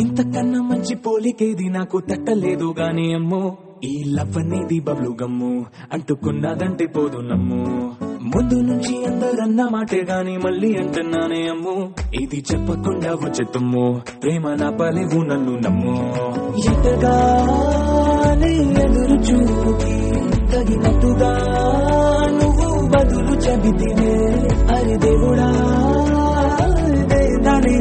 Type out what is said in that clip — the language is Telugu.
ఇంతకన్నా మంచి పోలికేది నాకు తట్టలేదు గాని అమ్మో ఈ లవ్ అనేది బబ్లు గమ్ము అంటుకున్నదంటే పోదు నమ్ము. ముందు నుంచి అందరన్న మాటే గాని మళ్ళీ అంటున్నానే అమ్ము ఇది చెప్పకుండా వచ్చేతుమ్ము ప్రేమ నా పలేవు నన్ను నమ్ము. ఎదురు చూపి తగినట్టుగా నువ్వు బదులు చెబితివే అరి దేవుడా దాని